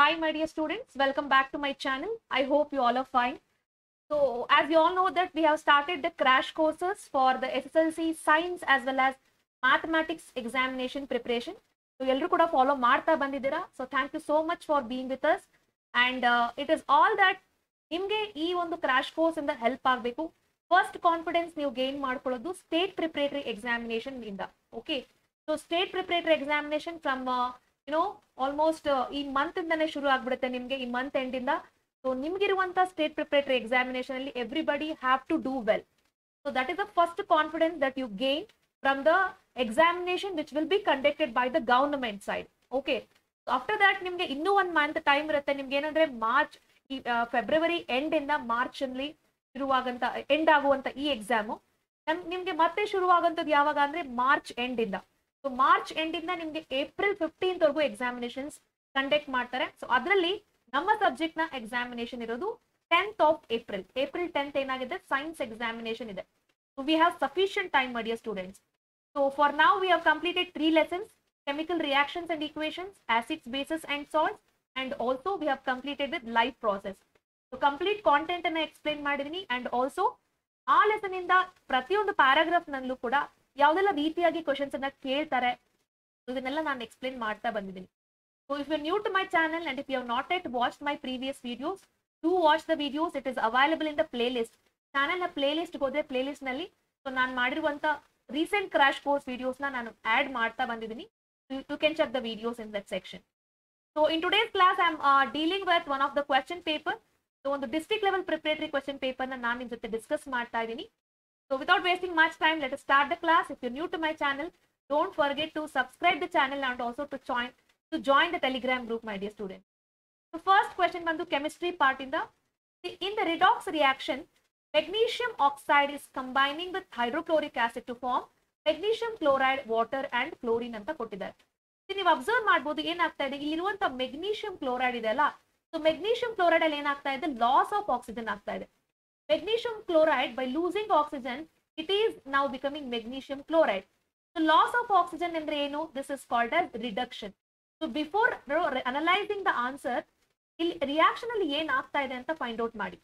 Hi, my dear students. Welcome back to my channel. I hope you all are fine. So, as you all know that we have started the crash courses for the SSLC science as well as mathematics examination preparation. So, ಎಲ್ಲರೂ ಕೂಡ follow ಮಾಡ್ತಾ ಬಂದಿದ್ದೀರಾ so thank you so much for being with us and it is all that ನಿಮ್ಗೆ ಈ ಒಂದು crash course ಇಂದ help ಆಗಬೇಕು first confidence ನೀವು ಗೇನ್ ಮಾಡ್ಕೊಳ್ಳೋದು ಸ್ಟೇಟ್ ಪ್ರಿಪರೇಟರಿ ಎಕ್ಸಾಮಿನೇಷನ್ ಇಂದ okay so state preparatory examination from you know almost ಈ month ಇಂದಾನೆ ಶುರು ಆಗ್ಬಿಡುತ್ತೆ ನಿಮ್ಗೆ, ಈ ಮಂತ್ ಎಂಡ್ ಇಂದ. ಸೊ ನಿಮ್ಗಿರುವಂತ ಸ್ಟೇಟ್ ಪ್ರಿಪರೇಟರಿ ಎಕ್ಸಾಮಿನೇಷನ್ ಅಲ್ಲಿ everybody have to do well so that is the first confidence that you gain from the examination which will be conducted by the government side okay after that ನಿಮ್ಗೆ ಇನ್ನೂ ಒಂದ್ month time ಇರುತ್ತೆ. ನಿಮ್ಗೆ ಏನಂದ್ರೆ March ಈ February end ಇಂದ March ಅಲ್ಲಿ ಶುರುವಾಗಂತ ಎಂಡ್ ಆಗುವಂತ ಈ ಎಕ್ಸಾಮು ನಿಮ್ಗೆ ಮತ್ತೆ ಶುರುವಾಗಂತದ್ದು ಯಾವಾಗ ಅಂದ್ರೆ ಮಾರ್ಚ್ ಎಂಡ್ ಇಂದ. ಸೊ ಮಾರ್ಚ್ ಎಂಡಿಂದ ನಿಮ್ಗೆ ಏಪ್ರಿಲ್ ಫಿಫ್ಟೀನ್ತ್ ವರೆಗೂ ಎಕ್ಸಾಮಿನೇಷನ್ಸ್ ಕಂಡಕ್ಟ್ ಮಾಡ್ತಾರೆ. ಸೊ ಅದರಲ್ಲಿ ನಮ್ಮ ಸಬ್ಜೆಕ್ಟ್ನ ಎಕ್ಸಾಮಿನೇಷನ್ ಇರೋದು tenth of April April tenth ಏನಾಗಿದೆ? ಸೈನ್ಸ್ ಎಕ್ಸಾಮಿನೇಷನ್ ಇದೆ. So we have sufficient time my dear students so for ನಾವು we have completed three lessons chemical reactions and equations, acids bases and salts, and also we have completed with life process so complete content ಅನ್ನ explain ಮಾಡಿದೀನಿ. And also ಆ lesson ಇಂದ ಪ್ರತಿಯೊಂದು paragraph ನಲ್ಲೂ ಕೂಡ ಯಾವ್ದೆಲ್ಲ ರೀತಿಯಾಗಿ questions ಅನ್ನ ಕೇಳ್ತಾರೆ ಇದನ್ನೆಲ್ಲ ನಾನು ಎಕ್ಸ್ಪ್ಲೈನ್ ಮಾಡ್ತಾ ಬಂದಿದ್ದೀನಿ. So if you new to my channel and if you not yet watch my previous videos to watch the videos it is available in the playlist ಚಾನಲ್ನ ಪ್ಲೇ ಲಿಸ್ಟ್ ಹೋದ್ರೆ ಪ್ಲೇ ಲಿಸ್ಟ್ನಲ್ಲಿ ಸೊ ನಾನು ಮಾಡಿರುವಂತ ರೀಸೆಂಟ್ ಕ್ರಾಶ್ ಕೋರ್ಸ್ ವಿಡಿಯೋಸ್ನ ನಾನು add ಮಾಡ್ತಾ ಬಂದಿದ್ದೀನಿ. You can check the videos in that section so in today's class I am dealing with one of the question paper so ಒಂದು district level question paper, na ನಾನು ನಿಮ್ಮ ಜೊತೆ discuss ಮಾಡ್ತಾ ಇದ್ದೀನಿ. so without wasting much time let start the class if you new to my channel don't forget to subscribe the channel and also to join to join the Telegram group my dear student so first question ಬಂದು chemistry part ಇಂದ in the redox reaction magnesium oxide is combining with hydrochloric acid to form magnesium chloride water and chlorine ಅಂತ ಕೊಟ್ಟಿದ್ದಾರೆ ನೀವು observe ಮಾಡ್ಬೋದು ಏನಾಗ್ತಾ ಇದೆ ಇಲ್ಲಿರುವಂತ magnesium chloride ಇದೆ ಅಲ್ಲ ಸೊ ಮೆಗ್ನೀಷಿಯಂ ಕ್ಲೋರೈಡ್ ಅಲ್ಲಿ ಏನಾಗ್ತಾ ಇದೆ ಲಾಸ್ ಆಫ್ ಆಕ್ಸಿಜನ್ ಆಗ್ತಾ ಇದೆ magnesium chloride by losing oxygen it is ನಾವು becoming magnesium chloride so loss of oxygen ಅಂದ್ರೆ ಏನು? This is called as reduction so before analysing the answer ಇಲ್ಲಿ ರಿಯಾಕ್ಷನ್ ಅಲ್ಲಿ ಏನ್ ಆಗ್ತಾ ಇದೆ ಅಂತ ಫೈಂಡ್ ಔಟ್ ಮಾಡಿ.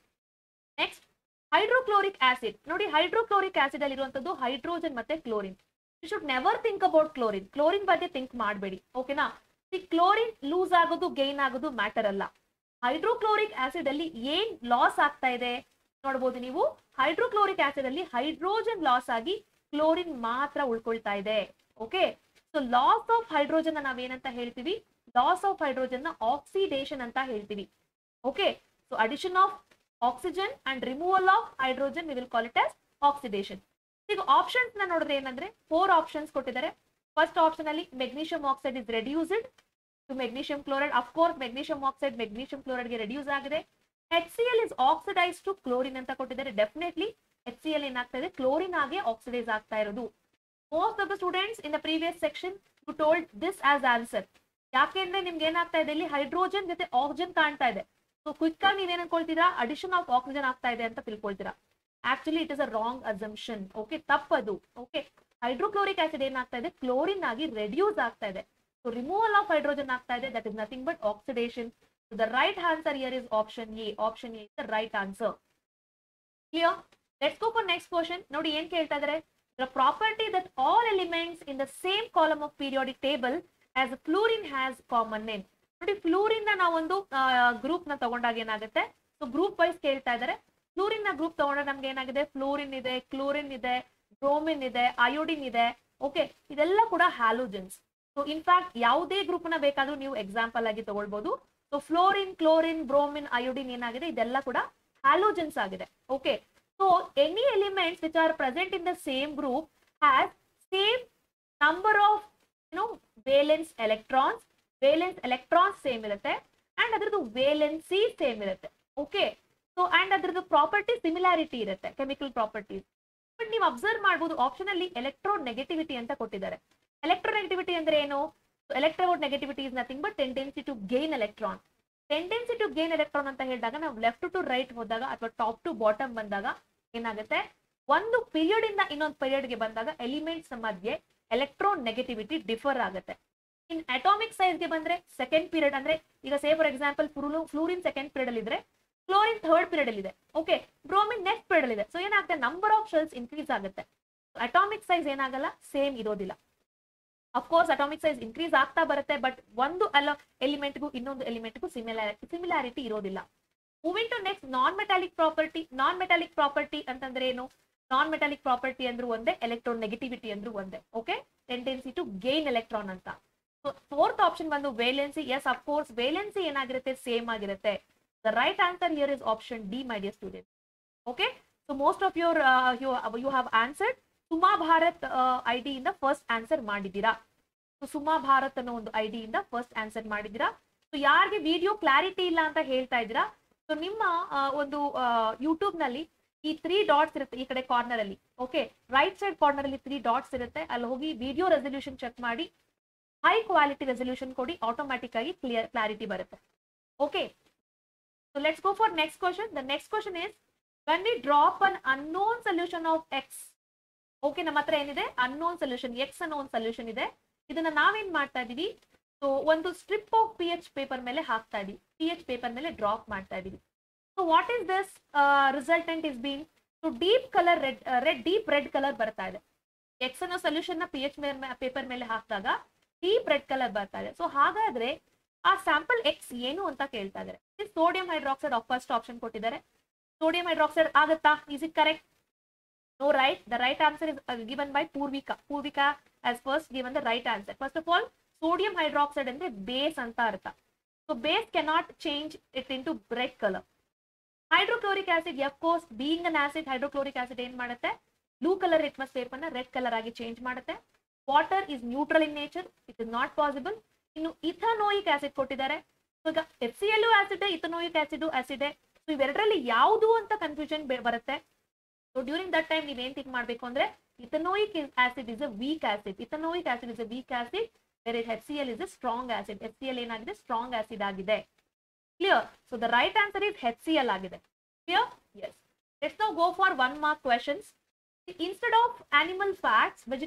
ನೆಕ್ಸ್ಟ್ ಹೈಡ್ರೋಕ್ಲೋರಿಕ್ ಆಸಿಡ್ ನೋಡಿ ಹೈಡ್ರೋಕ್ಲೋರಿಕ್ ಆಸಿಡ್ ಅಲ್ಲಿ ಇರುವಂತದ್ದು ಹೈಡ್ರೋಜನ್ ಮತ್ತೆ chlorine you should never think about chlorine chlorine ಬಗ್ಗೆ ಥಿಂಕ್ ಮಾಡಬೇಡಿ. ಓಕೆನಾ ಈ ಕ್ಲೋರಿನ್ ಲೂಸ್ ಆಗೋದು ಗೈನ್ ಆಗೋದು ಮ್ಯಾಟರ್ ಅಲ್ಲ. ಹೈಡ್ರೋಕ್ಲೋರಿಕ್ ಆಸಿಡ್ ಅಲ್ಲಿ ಏನ್ ಲಾಸ್ ಆಗ್ತಾ ಇದೆ? ನೋಡಬಹುದು ನೀವು. ಹೈಡ್ರೋಕ್ಲೋರಿಕ್ ಆಸಿಡ್ ಅಲ್ಲಿ ಹೈಡ್ರೋಜನ್ ಲಾಸ್ ಆಗಿ ಕ್ಲೋರಿನ್ ಮಾತ್ರ ಉಳ್ಕೊಳ್ತಾ ಇದೆ. Okay so loss of hydrogen ನಾವೇನಂತ ಹೇಳ್ತೀವಿ? ಲಾಸ್ ಆಫ್ ಹೈಡ್ರೋಜನ್ನ ಆಕ್ಸಿಡೇಷನ್ ಅಂತ ಹೇಳ್ತೀವಿ. Okay so addition of oxygen and removal of hydrogen will call it as oxidation ಈಗ ಆಪ್ಷನ್ಸ್ನ ನೋಡಿದ್ರೆ ಏನಂದ್ರೆ ಫೋರ್ ಆಪ್ಷನ್ಸ್ ಕೊಟ್ಟಿದ್ದಾರೆ. ಫಸ್ಟ್ ಆಪ್ಷನ್ ಅಲ್ಲಿ magnesium oxide is reduced to magnesium chloride of course magnesium oxide magnesium ಕ್ಲೋರೈಡ್ಗೆ reduce ಆಗಿದೆ. H C L is oxidise chlorine ಅಂತ ಕೊಟ್ಟಿದ್ದಾರೆ. Definitely H C L ಏನಾಗ್ತಾ ಇದೆ ಕ್ಲೋರಿನ್ ಆಗಿ ಆಕ್ಸಿಡೈಸ್ ಆಗ್ತಾ ಇರೋದು. Most of the students in the previous section you told this as answer ಯಾಕೆಂದ್ರೆ ನಿಮ್ಗೆ ಏನಾಗ್ತಾ ಇದೆ? ಇಲ್ಲಿ ಹೈಡ್ರೋಜನ್ ಜೊತೆ ಆಕ್ಸಿಜನ್ ಕಾಣ್ತಾ ಇದೆ. ಸೊ ಕ್ವಿಕ್ ಆಗಿ ನೀವೇನ್ ಅನ್ಕೊಳ್ತೀರಾ? ಅಡಿಷನ್ ಆಫ್ ಆಕ್ಸಿಜನ್ ಆಗ್ತಾ ಇದೆ ಅಂತ ತಿಳ್ಕೊಳ್ತೀರಾ? Actually it is a wrong assumption okay ತಪ್ಪದು. ಓಕೆ ಹೈಡ್ರೋಕ್ಲೋರಿಕ್ ಆಸಿಡ್ ಏನಾಗ್ತಾ ಇದೆ? ಕ್ಲೋರಿನ್ ಆಗಿ ರೆಡ್ಯೂಸ್ ಆಗ್ತಾ ಇದೆ. ಸೊ ರಿಮೂವಲ್ ಆಫ್ ಹೈಡ್ರೋಜನ್ ಆಗ್ತಾ ಇದೆ. That is nothing but oxidation the right answer here is option A option A is the right answer clear let's go for next question ನೋಡಿ, ಏನ್ ಕೇಳ್ತಾ ಇದಾರೆ? The property that all elements in the same column of periodic table as fluorine has common name ನೋಡಿ ಫ್ಲೂರಿನ್ನ ನಾವೊಂದು ಗ್ರೂಪ್ನ ತಗೊಂಡಾಗ ಏನಾಗುತ್ತೆ? ಸೊ ಗ್ರೂಪ್ ವೈಸ್ ಕೇಳ್ತಾ ಇದಾರೆ. ಫ್ಲೂರಿನ್ನ ಗ್ರೂಪ್ ತಗೊಂಡ್ರೆ ನಮ್ಗೆ ಏನಾಗಿದೆ? ಫ್ಲೂರಿನ್ ಇದೆ ಕ್ಲೋರಿನ್ ಇದೆ ಬ್ರೋಮಿನ್ ಇದೆ ಅಯೋಡಿನ್ ಇದೆ. ಓಕೆ ಇದೆಲ್ಲ ಕೂಡ ಹ್ಯಾಲೋಜನ್ಸ್ ಸೊ ಇನ್ಫ್ಯಾಕ್ಟ್ ಯಾವುದೇ ಗ್ರೂಪ್ನ ಬೇಕಾದ್ರೂ ನೀವು ಎಕ್ಸಾಂಪಲ್ ಆಗಿ ತಗೊಳ್ಬಹುದು so fluorine chlorine bromine iodine ಏನಾಗಿದೆ? ಇದೆಲ್ಲ ಕೂಡ ಹ್ಯಾಲೋಜನ್ಸ್ ಆಗಿದೆ. Okay so any elements which are present in the same group has same number of no valence electrons valence electrons same ಇರುತ್ತೆ. ಅಂಡ್ ಅದ್ರದ್ದು ವೇಲೆನ್ಸಿ ಸೇಮ್ ಇರುತ್ತೆ. Okay so and ಅದ್ರದ್ದು property similarity ಇರುತ್ತೆ. Chemical properties but ನೀವು observe ಮಾಡಬಹುದು option ಅಲ್ಲಿ electronegativity ಅಂತ ಕೊಟ್ಟಿದ್ದಾರೆ. ಎಲೆಕ್ಟ್ರೋ ನೆಗೆಟಿವಿಟಿ ಅಂದ್ರೆ ಏನು? Electronegativity is nothing but tendency to gain electron tendency to gain electron ಅಂತ ಹೇಳಿದಾಗ ನಾವು ಲೆಫ್ಟ್ ಟು ರೈಟ್ ಹೋದಾಗ ಅಥವಾ ಟಾಪ್ ಟು ಬಾಟಮ್ ಬಂದಾಗ ಏನಾಗುತ್ತೆ? ಒಂದು ಪೀರಿಯಡ್ ಇಂದ ಇನ್ನೊಂದು ಪೀರಿಯಡ್ಗೆ ಬಂದಾಗ ಎಲಿಮೆಂಟ್ಸ್ ಮಧ್ಯೆ ಎಲೆಕ್ಟ್ರೋನ್ ನೆಗೆಟಿವಿಟಿ ಡಿಫರ್ ಆಗುತ್ತೆ. ಇನ್ ಅಟಾಮಿಕ್ ಸೈಜ್ಗೆ ಬಂದ್ರೆ ಸೆಕೆಂಡ್ ಪೀರಿಯಡ್ ಅಂದ್ರೆ ಈಗ say for example fluorine second period ಅಲ್ಲಿ ಇದ್ರೆ ಕ್ಲೋರಿನ್ ಥರ್ಡ್ ಪೀರಿಯಡ್ ಅಲ್ಲಿ ಇದೆ. ಓಕೆ ಬ್ರೋಮಿನ್ ನೆಕ್ಸ್ಟ್ ಪೀರಿಯಡ್ ಅಲ್ಲಿ ಇದೆ. ಸೊ ಏನಾಗುತ್ತೆ? ನಂಬರ್ ಆಫ್ ಶೆಲ್ಸ್ ಇನ್ಕ್ರೀಸ್ ಆಗುತ್ತೆ. ಅಟಾಮಿಕ್ ಸೈಜ್ ಏನಾಗಲ್ಲ? ಸೇಮ್ ಇರೋದಿಲ್ಲ. Of course atomic size increase ಆಗ್ತಾ ಬರುತ್ತೆ ಬಟ್ ಒಂದು ಅಲ್ಲ ಎಲಿಮೆಂಟ್ಗೂ ಇನ್ನೊಂದು ಎಲಿಮೆಂಟ್ಗೂ ಸಿಮಿಲಾರಿಟಿ ಸಿಮಿಲಾರಿಟಿ ಇರೋದಿಲ್ಲ. Moving to next non metallic property non metallic property ಅಂತಂದ್ರೆ ಏನು? ನಾನ್ ಮೆಟಾಲಿಕ್ ಪ್ರಾಪರ್ಟಿ ಅಂದ್ರೂ ಒಂದೇ ಎಲೆಕ್ಟ್ರಾನ್ ನೆಗೆಟಿವಿಟಿ ಅಂದ್ರೂ ಒಂದೇ okay tendency to gain electron ಅಂತ. ಫೋರ್ತ್ ಆಪ್ಷನ್ ಬಂದು valency is of course valency ಏನಾಗಿರುತ್ತೆ? ಸೇಮ್ ಆಗಿರುತ್ತೆ. The right answer here is option D my dear student okay so most of your you have answered Suma Bharat I ಇಂದ first answer ಮಾಡಿದ್ದೀರಾ. So Suma Bharat ಅನ್ನೋ ಒಂದು I D ಇಂದ first answer ಮಾಡಿದಿರಾ so ಯಾರಿಗೆ video clarity ಇಲ್ಲ ಅಂತ ಹೇಳ್ತಾ ಇದ್ದೀರಾ? ಸೊ ನಿಮ್ಮ ಒಂದು ಯೂಟ್ಯೂಬ್ನಲ್ಲಿ ಈ ತ್ರೀ ಡಾಟ್ಸ್ ಇರುತ್ತೆ ಈ ಕಡೆ ಕಾರ್ನರ್ ಅಲ್ಲಿ. ಓಕೆ ರೈಟ್ ಸೈಡ್ ಕಾರ್ನರ್ ಅಲ್ಲಿ ತ್ರೀ ಡಾಟ್ಸ್ ಇರುತ್ತೆ. ಅಲ್ಲಿ ಹೋಗಿ ವಿಡಿಯೋ ರೆಸಲ್ಯೂಷನ್ ಚೆಕ್ ಮಾಡಿ ಹೈ ಕ್ವಾಲಿಟಿ ರೆಸಲ್ಯೂಷನ್ ಕೊಡಿ ಆಟೋಮ್ಯಾಟಿಕ್ ಆಗಿ ಕ್ಲಿಯರ್ ಕ್ಲಾರಿಟಿ ಬರುತ್ತೆ. Okay so let's go for next question the next question is when we drop an unknown solution of X okay ನಮ್ಮ ಹತ್ರ ಏನಿದೆ? ಅನ್ನೋನ್ ಸೊಲ್ಯೂಷನ್ ಎಕ್ಸ್ ಅನ್ನೋ ಒಂದು solution ಇದೆ. ಇದನ್ನ ನಾವೇನ್ ಮಾಡ್ತಾ ಇದೀವಿ? ಸೊ ಒಂದು strip of P H paper ಮೇಲೆ ಹಾಕ್ತಾ ಇದೀವಿ. ಪಿ ಎಚ್ ಪೇಪರ್ ಮೇಲೆ ಡ್ರಾಪ್ ಮಾಡ್ತಾ ಇದೀವಿ. So what is this resultant is been so deep colour red red deep red colour ಬರ್ತಾ ಇದೆ. ಎಕ್ಸ್ ಅನ್ನೋ ಸೊಲ್ಯೂಷನ್ನ ಪಿ ಎಚ್ ಪೇಪರ್ ಮೇಲೆ ಹಾಕಿದಾಗ ಡೀಪ್ ರೆಡ್ ಕಲರ್ ಬರ್ತಾ ಇದೆ. ಸೊ ಹಾಗಾದ್ರೆ ಆ ಸ್ಯಾಂಪಲ್ ಎಕ್ಸ್ ಏನು ಅಂತ ಕೇಳ್ತಾ ಇದ್ದಾರೆ. ಸೋಡಿಯಂ ಹೈಡ್ರಾಕ್ಸೈಡ್ ಫಸ್ಟ್ ಆಪ್ಷನ್ ಕೊಟ್ಟಿದ್ದಾರೆ. ಸೋಡಿಯಂ ಹೈಡ್ರಾಕ್ಸೈಡ್ ಆಗುತ್ತಾ? Is it correct no right the right answer is given by Purvika. Purvika. Purvika first given the right answer first of all sodium hydroxide ಅಂದ್ರೆ base ಅಂತ ಅರ್ಥ. So base cannot change it into red colour hydrochloric acid of course being an acid hydrochloric acid ಏನ್ ಮಾಡುತ್ತೆ? Blue colour litmus ಪೇಪರ್ನ red colour ಆಗಿ change ಮಾಡುತ್ತೆ. Water is neutral in nature it is not possible ಇನ್ನು ethanoic acid ಕೊಟ್ಟಿದ್ದಾರೆ. ಈಗ H C L acid ethanoic acid acid so ಇವೆರಡರಲ್ಲಿ ಯಾವುದು ಅಂತ ಕನ್ಫ್ಯೂಷನ್ ಬರುತ್ತೆ? ಸೊ ಡ್ಯೂರಿಂಗ್ ದಟ್ ಟೈಮ್ ನೀವೇನ್ ಥಿಂಕ್ ಮಾಡಬೇಕು ಅಂದ್ರೆ ethanoic acid is a weak acid ethanoic acid is a weak acid ಬೇರೆ H C L is a strong acid H C L ಏನಾಗಿದೆ? Strong acid ಆಗಿದೆ. Clear so the right answer is H C L ಆಗಿದೆ. Clear yes let's now go for one mark questions instead of animal fats vegetable